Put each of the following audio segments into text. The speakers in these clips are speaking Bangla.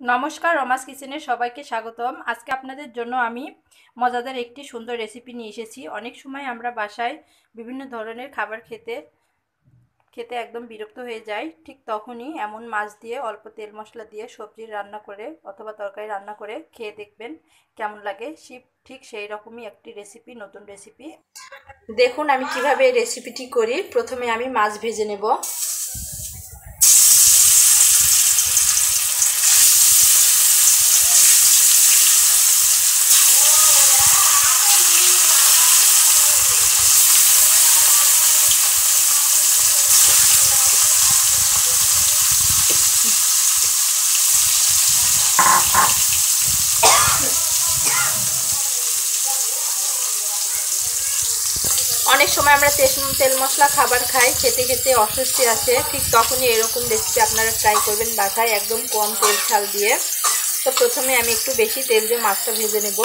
নমস্কার, রমাস কিচেনে সবাইকে স্বাগতম। আজকে আপনাদের জন্য আমি মজাদার একটি সুন্দর রেসিপি নিয়ে এসেছি। অনেক সময় আমরা বাসায় বিভিন্ন ধরনের খাবার খেতে খেতে একদম বিরক্ত হয়ে যাই। ঠিক তখনই এমন মাছ দিয়ে অল্প তেল মশলা দিয়ে সবজি রান্না করে অথবা তরকারি রান্না করে খেয়ে দেখবেন কেমন লাগে। শিব ঠিক সেই রকমই একটি রেসিপি নতুন রেসিপি দেখুন আমি কীভাবে এই রেসিপিটি করি। প্রথমে আমি মাছ ভেজে নেব। অনেক সময় আমরা তেল মশলা খাবার খাই, খেতে খেতে অস্বস্তি আছে ঠিক তখনই এরকম রেসিপি আপনারা ট্রাই করবেন বাসায় একদম কম তেল ছাল দিয়ে। তো প্রথমে আমি একটু বেশি তেল দিয়ে মাছটা ভেজে নেব।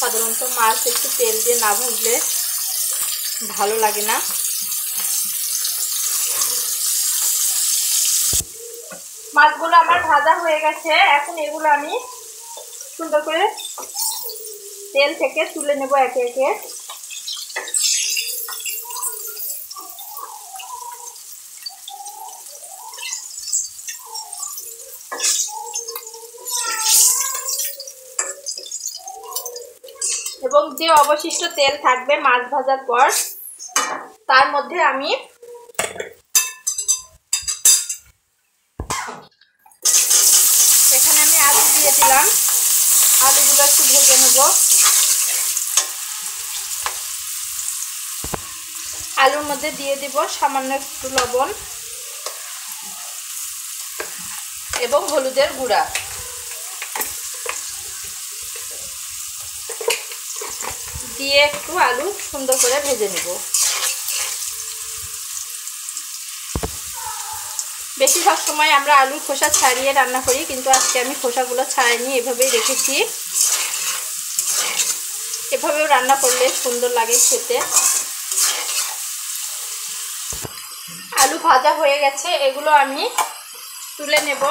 সাধারণত মাছ একটু তেল দিয়ে না ভাজলে ভালো লাগে না। মাছগুলো আমার ভাজা হয়ে গেছে। এখন এগুলো আমি সুন্দর করে তেল থেকে তুলে নেব একে একে। এবং যে অবশিষ্ট তেল থাকবে মাছ ভাজার পর, তার মধ্যে আমি এখানে আমি আলু দিয়ে দিলাম। আলুগুলো একটু ভেজে নেব। আলুর মধ্যে দিয়ে দিব সামান্য একটু লবণ এবং হলুদের গুঁড়া। দিয়ে একটু আলু সুন্দর করে ভেজে নেব। বেশিরভাগ সময় আমরা আলুর খোসা ছাড়িয়ে রান্না করি, কিন্তু আজকে আমি খোসাগুলো ছাড়াইনি, এভাবেই রেখেছি। এভাবেও রান্না করলে সুন্দর লাগে খেতে। আলু ভাজা হয়ে গেছে, এগুলো আমি তুলে নেব।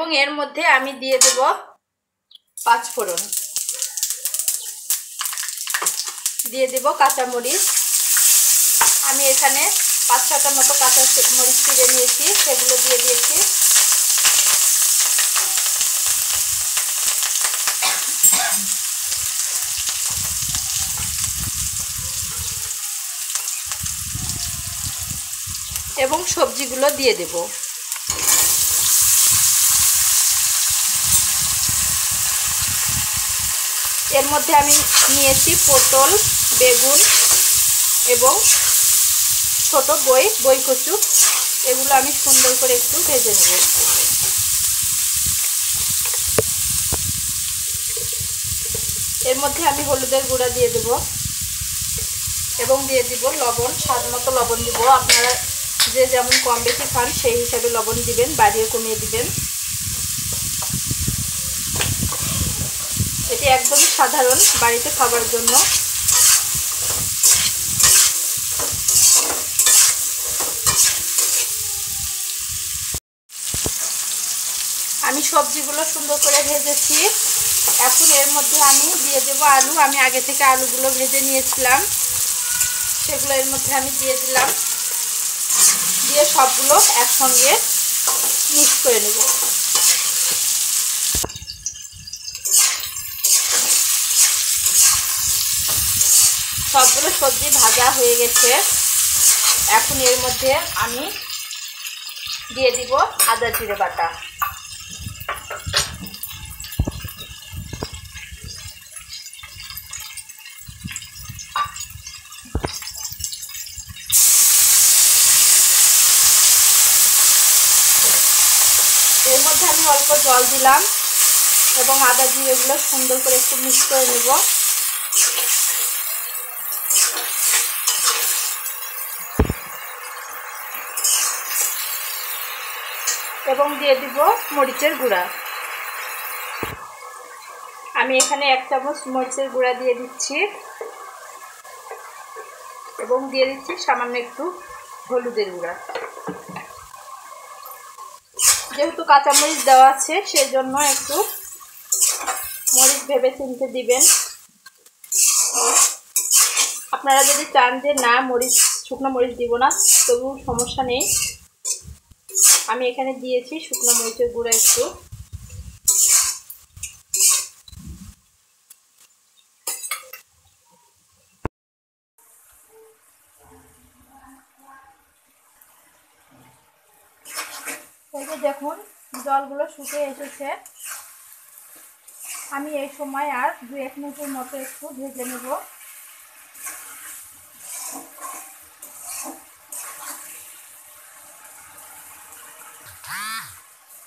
এবং এর মধ্যে আমি দিয়ে দেব পাঁচ ফোড়ন। দিয়ে দেব কাঁচামরিচ আমি এখানে পাঁচ ছটার মতো কাঁচা মরিচ চিড়ে নিয়েছি, সেগুলো দিয়ে দিয়েছি। এবং সবজিগুলো দিয়ে দেব। এর মধ্যে আমি নিয়েছি পটল, বেগুন এবং ছোট বই বই কচু। এগুলো আমি সুন্দর করে একটু ভেজে নেব। এর মধ্যে আমি হলুদের গুঁড়া দিয়ে দেব এবং দিয়ে দিব লবণ, স্বাদ মতো লবণ দিব। আপনারা যে যেমন কম বেশি খান, সেই হিসাবে লবণ দিবেন, বাড়িয়ে কমিয়ে দিবেন। এটি একদমই সাধারণ বাড়িতে খাবার জন্য। আমি সবজিগুলো সুন্দর করে ভেজেছি। এখন এর মধ্যে আমি দিয়ে দেবো আলু। আমি আগে থেকে আলুগুলো ভেজে নিয়েছিলাম। সেগুলো এর মধ্যে আমি দিয়ে দিলাম। দিয়ে সবগুলো একসঙ্গে মিক্স করে নেব। সবগুলো সবজি ভাজা হয়ে গেছে। এখন এর মধ্যে আমি দিয়ে দিব আদা জিরে বাটা। এর মধ্যে আমি অল্প জল দিলাম এবং আদা জিরেগুলো সুন্দর করে একটু মিক্স করে নেব। এবং দিয়ে দিব মরিচের গুঁড়া। আমি এখানে এক চামচ মরিচের গুঁড়া দিয়ে দিচ্ছি এবং দিয়ে দিচ্ছি সামান্য একটু হলুদের গুঁড়া। যেহেতু কাঁচামরিচ দেওয়া আছে, সেজন্য একটু মরিচ ভেবে চিনতে দিবেন। আপনারা যদি চান যে, না, মরিচ, শুকনো মরিচ দিব না তবু সমস্যা নেই। আমি এখানে দিয়েছি শুকনো মরিচের গুঁড়া একটু। দেখুন, জলগুলো শুকিয়ে এসেছে। আমি এই সময় আর দু এক মিনিটের মতো একটু ভেজে নেব।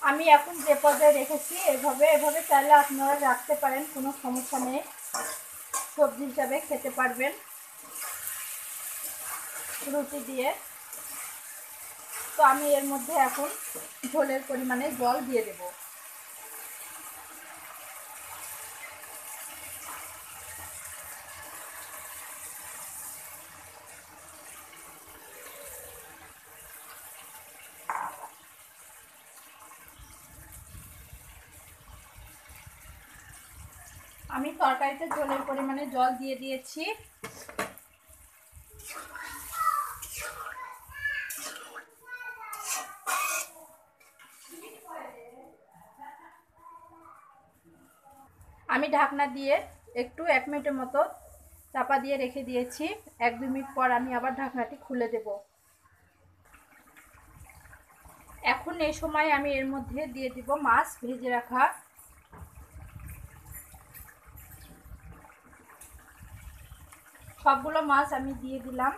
আমি এখন যে পর্যায়ে রেখেছি, এভাবে এভাবে চাইলে আপনারা রাখতে পারেন, কোনো সমস্যা নেই। সবজি হিসাবে খেতে পারবেন। রুটি দিয়ে। তো আমি এর মধ্যে এখন ঝোলের পরিমাণে জল দিয়ে দেব। আমি তরকারিতে জলের পরিমাণে জল দিয়ে দিয়েছি। আমি ঢাকনা দিয়ে একটু এক মিনিটের মতো চাপা দিয়ে রেখে দিয়েছি। এক দু মিনিট পর আমি আবার ঢাকনাটি খুলে দেব। এখন এই সময় আমি এর মধ্যে দিয়ে দিব মাছ ভেজে রাখা সবগুলো মাছ আমি দিয়ে দিলাম।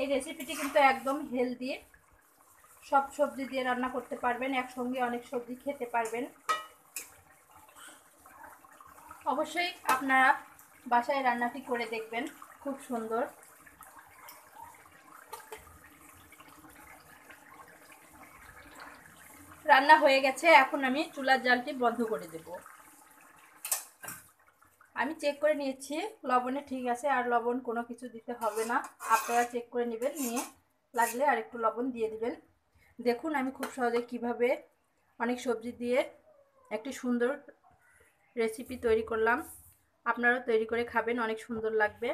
এই রেসিপিটি কিন্তু একদম হেলদি সব সবজি দিয়ে রান্না করতে পারবেন, একসঙ্গে অনেক সবজি খেতে পারবেন। অবশ্যই আপনারা বাসায় রান্নাটি করে দেখবেন, খুব সুন্দর। রান্না হয়ে গেছে, এখন আমি চুলার জালটি বন্ধ করে দেব। আমি চেক করে নিয়েছি, লবণে ঠিক আছে, আর লবণ কোনো কিছু দিতে হবে না। আপনারা চেক করে নেবেন, নিয়ে লাগলে আর একটু লবণ দিয়ে দিবেন। দেখুন, আমি খুব সহজে কীভাবে অনেক সবজি দিয়ে একটি সুন্দর রেসিপি তৈরি করলাম। আপনারাও তৈরি করে খাবেন, অনেক সুন্দর লাগবে।